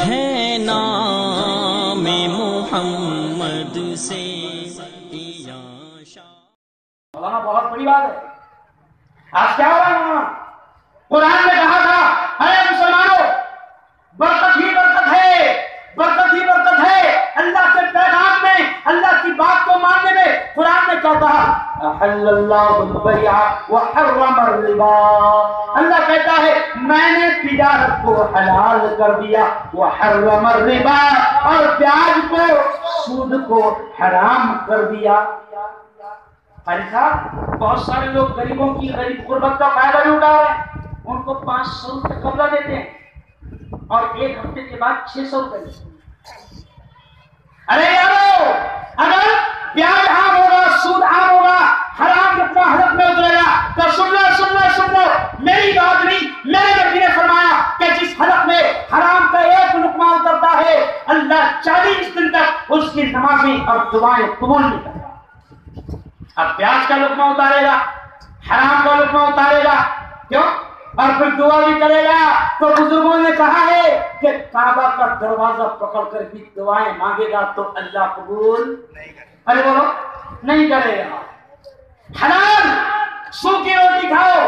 है नाम मोहम्मद से मौलाना बहुत बड़ी बात है। आज क्या हो रहा है। कुरान ने कहा था अरे मुसलमानों बरकत ही बरकत है बरकत ही बरकत है अल्लाह के पैगाम में अल्लाह की बात को मानने में कुरान ने अल्लाह कहता है, मैंने तिजारत को हलाल कर दिया, वो हर्रम रिबा। और प्याज को, सूद को हराम कर दिया। भाई बहुत सारे लोग गरीबों की गरीब गुर्बत का फ़ायदा भी उठा रहे हैं। उनको पाँच सौ रुपये कर्जा देते हैं और एक हफ़्ते के बाद छह सौ रुपये अरे यारो, अगर प्याज आम होगा, सूद आम होगा, हराम कितना हज़रत में उतरेगा। तो सुन लो सुन लो सुन लो। मेरी बात नहीं, मेरे नबी ने फरमाया कि जिस हलक में हराम का एक लुकमा उतरता है, अल्लाह चालीस दिन तक उसकी नमाजें और दुआएँ कबूल नहीं करता। अब प्याज का लुकमा उतारेगा, हराम का लुकमा उतारेगा, क्यों? और फिर दुआ भी करेगा। तो बुज़ुर्गों ने कहा है कि काबा का दरवाज़ा पकड़ कर भी दुआएँ मांगेगा तो अल्लाह कबूल अरे बोलो, नहीं करेगा हलाल सूखी रोटी खाओ,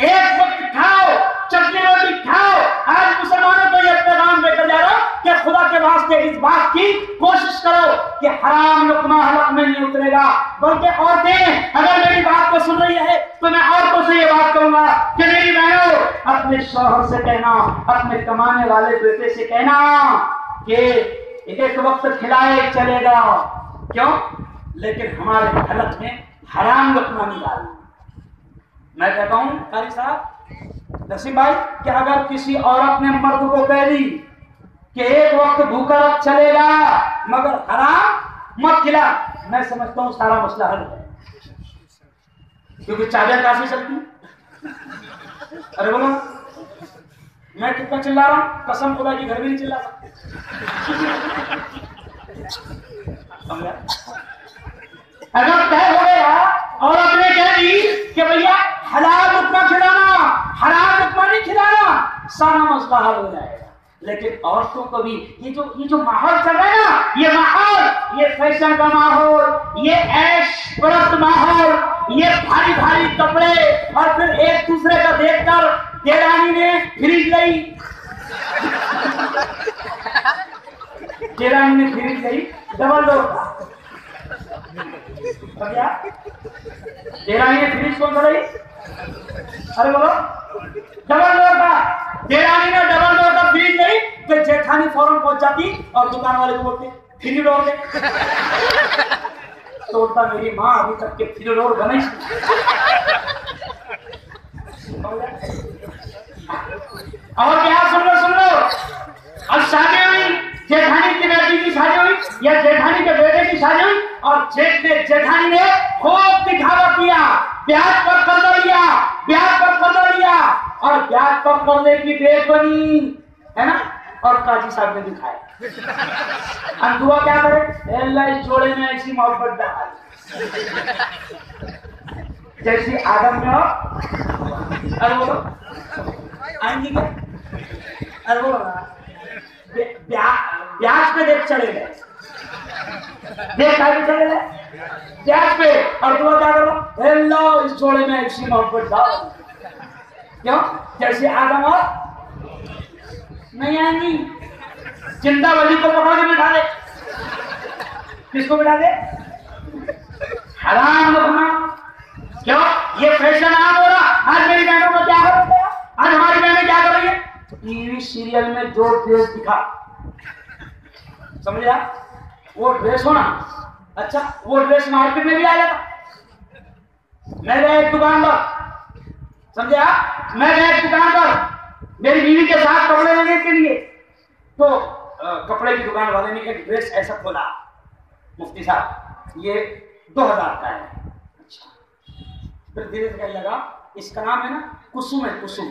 एक वक्त खाओ चटनी रोटी खाओ। आज मुसलमानों को यह पैगाम देकर जा रहा कि खुदा के वास्ते इस बात की कोशिश करो कि हराम लुकमा हलक में नहीं उतरेगा। बल्कि औरतें, अगर मेरी बात को सुन रही है तो मैं औरतों से ये बात करूँगा कि मेरी बहनों, अपने शोहर से कहना, अपने कमाने वाले बेटे से कहना कि एक वक्त खिलाए चलेगा। क्यों? लेकिन हमारे हलक में हराम लुकमा डालना मैं कहता हूँ, कारी साहब, नसीम भाई, कि अगर किसी औरत ने मर्द को कह दी कि एक वक्त भूखा रख चलेगा, मगर हराम मत खिला। मैं समझता हूँ सारा मसला हल है। क्योंकि चाबियाँ काफ़ी चलती अरे बोलो। मैं कितना चिल्ला रहा हूँ? कसम, खुदा की घर भी नहीं चिल्ला समझा अगर तय हो गया, और अपने कह दी कि भैया, हलाल लुकमा खिलाना, हराम लुकमा नहीं खिलाना, सारा मसला हल हो जाएगा। लेकिन औरतों को भी, ये जो ये जो माहौल चल रहा है ना, ये माहौल, ये फ़ैशन का माहौल, ये ऐश परस्त माहौल, ये भारी भारी कपड़े, और फिर एक दूसरे का देखकर देरानी ने फ्रिज ली देरानी ने फ्रिज ली डबल डोर का भैया देरानी ने कौन सा ली अरे बोलो। डबल डोर का। देरानी ने, डबल डोर का फ्रिज ली तो जेठानी फ़ौरन पहुँच जाती और दुकान वाले को बोलते फ्री डोर दे तोड़ता मेरी माँ अभी तक के फ्री डोर बने और क्या सुन लो सुन लो अब शादी हुई जेठानी की बेटी की शादी हुई या जेठानी के बेटे की शादी हुई और जेठ ने जेठानी ने खूब दिखावा किया, ब्याज पर कर्जा लिया, ब्याज पर कर्जा लिया, और ब्याज पर कर्जे की डेट बनी, है ना? और काजी साहब ने दिखाया। अंधुआ क्या करे? जोड़े में ऐसी मोहब्बत डाल जैसी आदम में हो, अरे बोलो आएँगी क्या? अरे बोलो ब्याज पे देख चले गए। देख आगे चले ब्याज पे। और क्या करो हेलो इस में मोहब्बत क्यों? जैसे आदम और नहीं ज़िंदा वली को पकड़ के बिठा दे। किसको बिठा दे? हराम लुकमा क्यों? ये फ़ैशन आम हो रहा। आज मेरी बहनों को क्या हो आज हमारी बहनें क्या कर रही है? टीवी सीरियल में जो ड्रेस दिखा। समझ वो ड्रेस होना अच्छा वो ड्रेस मार्केट में भी आ जाता। मैं गया एक दुकान पर। समझे आप? मैं गया एक दुकान पर। मेरी बीवी के साथ कपड़े लेने के लिए। तो अ, कपड़े की दुकान वाले ने एक ड्रेस ऐसा खोला। मुफ्ती साहब ये दो हज़ार का है। अच्छा। फिर धीरे धीरे लगा। इसका नाम है ना कुसुम है कुसुम।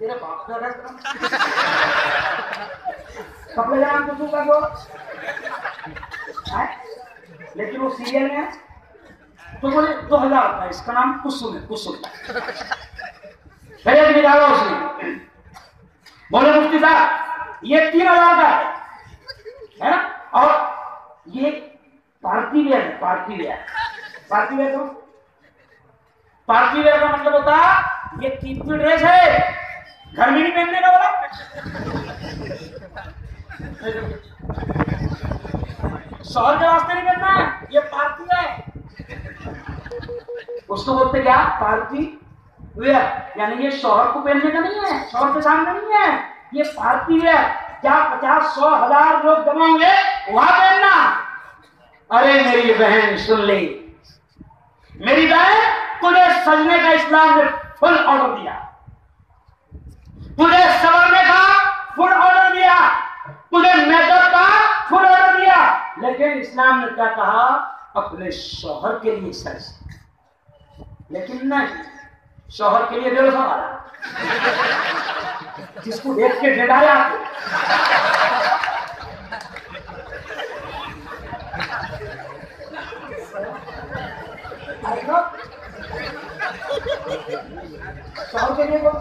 तेरे बाप का रस कपड़े का नाम कुसुम का। दो लेकिन वो सीरियल में तो बोले, दो हज़ार का इसका नाम कुसुम है, कुसुम। एक निकाला उसने बोले, मुफ्ती साहब, ये तीन हज़ार का है। ना? और ये पार्टी वेयर है पार्टी वेयर पार्टी वेयर तो? पार्टी वेयर का मतलब होता, ये कीर्ति ड्रेस है। घर में नहीं पहनने का बोला? शहर के वास्ते नहीं पहनना है, ये पार्टी है। उसको बोलते क्या? पार्टी? वेयर यानी ये शोहर को पहनने का नहीं है, शोहर के सामने नहीं है, ये पार्टी वेयर क्या पचास, सौ हज़ार लोग जमा होंगे वहाँ पहनना। अरे मेरी बहन, सुन ले। मेरी बहन तुझे सजने का इस्लाम ने फुल ऑर्डर दिया। तुझे सवरने का फुल ऑर्डर दिया। तुझे मेकअप का फुल ऑर्डर दिया। लेकिन इस्लाम ने क्या कहा? अपने शोहर के लिए सज लेकिन नहीं, शोहर के लिए डेढ़ सौ वाला। जिसको देख के डेढ़ाया शोहर के लिए कौन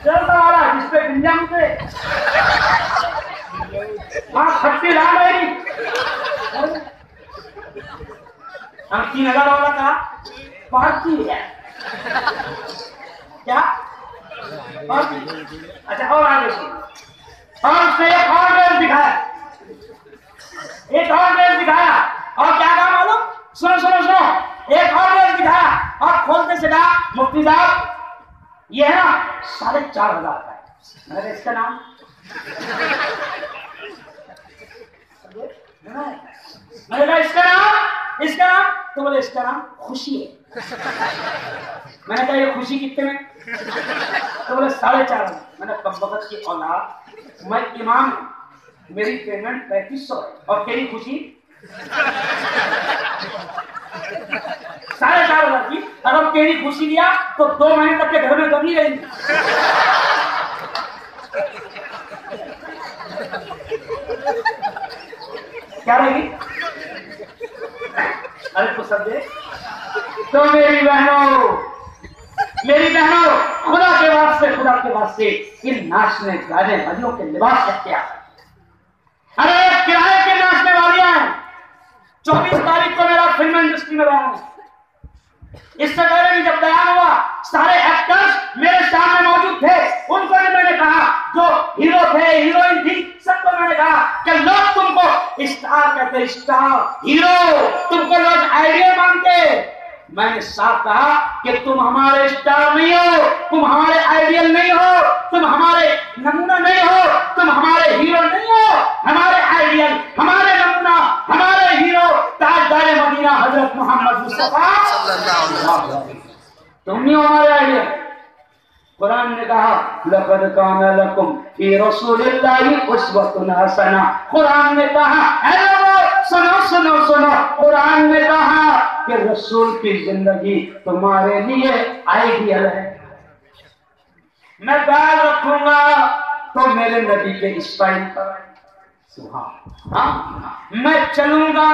सा डेढ़ सौ वाला जिसपे गुंजाम से। हाँ खट्टी है। हम तीन हज़ार वाला कहा पार्टी है। क्या? अच्छा और आगे और उसने एक और ड्रेस दिखाया। एक और ड्रेस दिखाया। और क्या कहा मालूम? सुनो सुनो सुनो। एक और ड्रेस दिखाया। और खोलते से कहा मुफ्ती साहब ये है ना साढ़े चार हज़ार का है। मैंने इसका नाम? मैंने कहा इसका नाम? इसका नाम? तो बोले, इसका नाम खुशी है। मैंने कहा, ये खुशी कितने में? तो बोले, साढ़े चार हज़ार। मैंने कब वक्त की औलाद, मैं इमाम मेरी पेमेंट पैंतीस सौ है। और तेरी खुशी? साढ़े चार हज़ार की अगर तेरी खुशी लिया तो दो महीने तक के घर में गमी रहेगी क्या रहेगी अरे तो समझे तो मेरी बहनों मेरी बहनों, खुदा के वास्ते, खुदा के वास्ते इन नाचने गाने वालियों के लिबास क्या अरे किराए के नाचने वालियाँ हैं। चौबीस तारीख को मेरा फ़िल्म इंडस्ट्री में बयान इससे पहले भी जब बयान हुआ, सारे एक्टर्स मेरे सामने मौजूद थे। उनको भी मैंने कहा, जो हीरो थे हीरोइन थी, सबको मैंने कहा कि लोग तुमको स्टार कहते स्टार हीरो तुमको लोग आइडिया मानते मैंने साफ़ कहा कि तुम हमारे स्टार नहीं हो, तुम हमारे आइडियल नहीं हो, तुम हमारे नमूना नहीं हो, तुम हमारे हीरो नहीं हो। हमारे आइडियल, हमारे नमूना, हमारे हीरो मदीना, हज़रत मोहम्मद तुम नहीं हो हमारे आइडियल। कुरान ने कहा, लकद कान लकुम फ़ी रसूलिल्लाहि उस्वतुन हसना। कुरान ने कहा सुनो सुनो सुनो। कुरान ने कहा कि रसूल की ज़िंदगी तुम्हारे लिए आइडियल है। मैं गाल रखूँगा तो मेरे नदी के स्टाइल पर मैं चलूँगा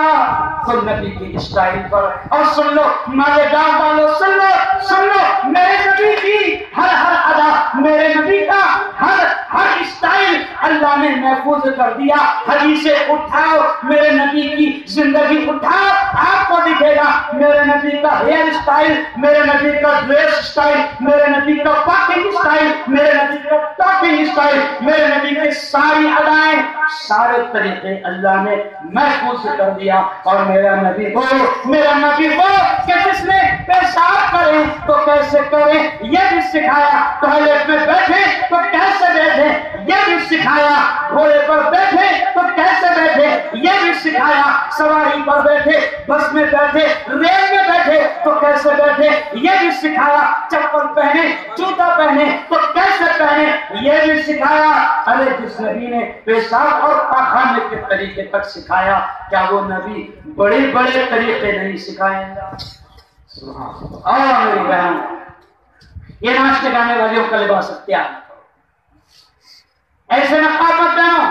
तो नबी की स्टाइल पर। और सुन लो गाँव वालों, सुन लो सुन लो, मेरे नबी की हर हर अदा, मेरे नबी का हर हर स्टाइल अल्लाह ने महफूज कर दिया। हदीसे उठाओ, मेरे नबी की ज़िंदगी उठाओ, आपको दिखेगा, मेरे नबी का हेयर स्टाइल मेरे नबी का ड्रेस स्टाइल मेरे नबी का वॉकिंग स्टाइल मेरे नबी का टॉकिंग स्टाइल मेरे नबी सारी अदाएँ, सारे तरीके अल्लाह ने महफूज कर दिया। और मेरा नबी वो, मेरा नबी वो कि जिसने पेशाब करे तो कैसे करे? ये भी सिखाया, टॉयलेट में बैठे तो कैसे बैठे? ये भी सिखाया, घोड़े पर बैठे तो कैसे बैठे? ये भी सिखाया, सवारी पर बैठे, बस में बैठे, रेल में बैठे तो कैसे बैठे? ये भी सिखाया, चप्पल पहने, जूता पहने तो कैसे पहने? ये भी सिखाया, अरे जिस नबी ने पेशाब और पाखाने के तरीके तक सिखाया, क्या वो नबी बड़े बड़े तरीके नहीं सिखाएँगे और मेरी बहन, ये नाचने गाने वालियों का लिबास त्याग करो। ऐसे नकाब मत पहनो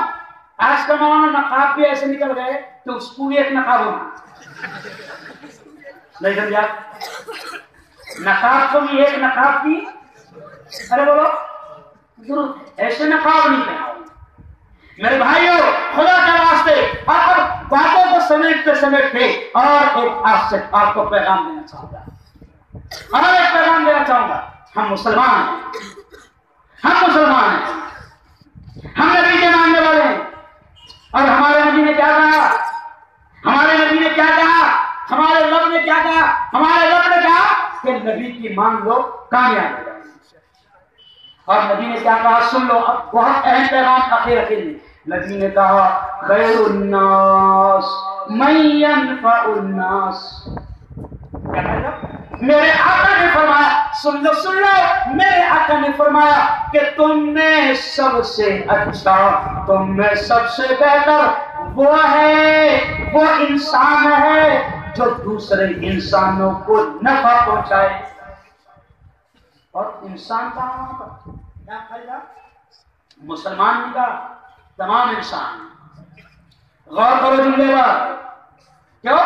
आज का मामला नकाब भी ऐसे निकल गए तो उसको भी एक नकाब होना नहीं समझा नकाब को भी एक नकाब की अरे बोलो ज़रूर ऐसे नकाब नहीं पहना मेरे भाइयों खुदा के वास्ते आप बातों को समेटते समेटते और एक आपसे आपको पैगाम देना चाहूँगा और एक पैगाम देना चाहूँगा हम मुसलमान हैं हम मुसलमान हैं हम नबी के मानने वाले हैं और हमारे नबी ने क्या कहा हमारे नबी ने क्या कहा हमारे रब ने क्या कहा हमारे रब ने कहा कि नबी की मान लो, कामयाब हो जाएँगे और नबी ने क्या कहा? सुन लो, अब बहुत अहम पैगाम आखिर अखिर नबी ने कहा खैरुन्नास मैयन फउन्नास क्या मतलब? मेरे आका ने फरमाया, सुन लो सुन लो, मेरे आका ने फरमाया कि तुम में सबसे अच्छा तुम में सबसे बेहतर वो है वो इंसान है जो दूसरे इंसानों को नफा पहुँचाए। और इंसान का क्या फ़ायदा मुसलमान का तमाम इंसान। गौर करो जुमले क्यों?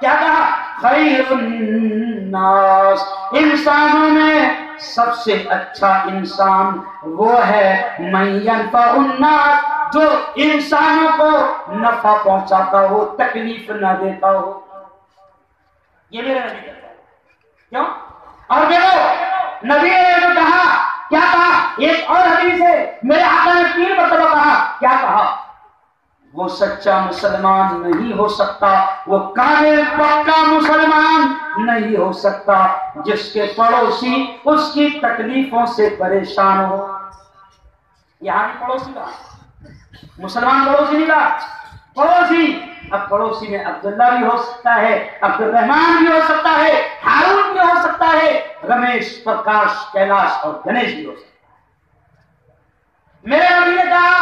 क्या कहा? खैरुन्नास इंसानों में सबसे अच्छा इंसान वो है मैयन उन्नास जो इंसानों को नफा पहुंचाता हो, तकलीफ़ ना देता हो। ये मेरा नबी कहता है। क्यों? और देखो, नबी ने जो कहा, क्या कहा? एक और हदीस है, मेरे आका ने तीन मरतबा कहा, क्या कहा? वो सच्चा मुसलमान नहीं हो सकता, वो कामिल पक्का मुसलमान नहीं हो सकता, जिसके पड़ोसी उसकी तकलीफों से परेशान हो। यहाँ पड़ोसी का मुसलमान पड़ोसी नहीं का पड़ोसी। अब पड़ोसी में अब्दुल्ला भी हो सकता है अब्दुल रहमान भी हो सकता है, हारून भी हो सकता है, रमेश, प्रकाश, कैलाश और गणेश भी हो सकता है। मेरे नबी ने कहा,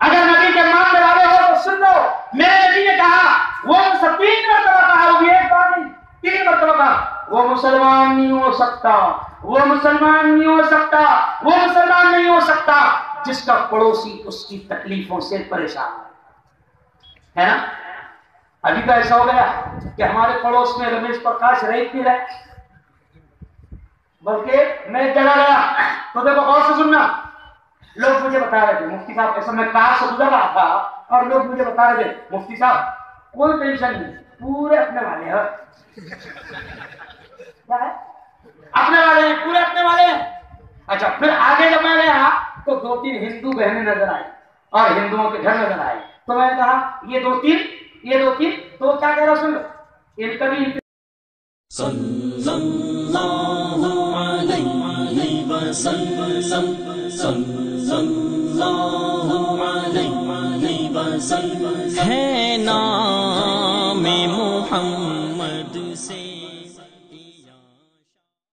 अगर नबी के मानने वाले हो तो सुन लो, मेरे नबी ने कहा, वो सब तीन मरतबा कहा वो एक बार नहीं, तीन मरतबा वो मुसलमान नहीं हो सकता, वो मुसलमान नहीं हो सकता, वो मुसलमान नहीं हो सकता, जिसका पड़ोसी उसकी तकलीफों से परेशान है। है ना? अभी तो ऐसा हो गया कि हमारे पड़ोस में रमेश प्रकाश रह भी रहे। बल्कि मैं जगह गया। तो देखो, और से सुनना। लोग मुझे बता रहे थे, मुफ्ती साहब, ऐसा मैं कार से गुजर रहा था? और लोग मुझे बता रहे थे, मुफ्ती साहब, कोई टेंशन नहीं, पूरे अपने वाले हैं। क्या है? अपने वाले हैं, पूरे अपने वाले हैं। अच्छा फिर आगे जब मैं गया तो दो तीन हिंदू बहनें नज़र आई और हिंदुओं के घर नज़र आए तो मैंने कहा, ये दो तीन, ये दो तीन तो क्या कह रहा सुन लो इनका भी है ना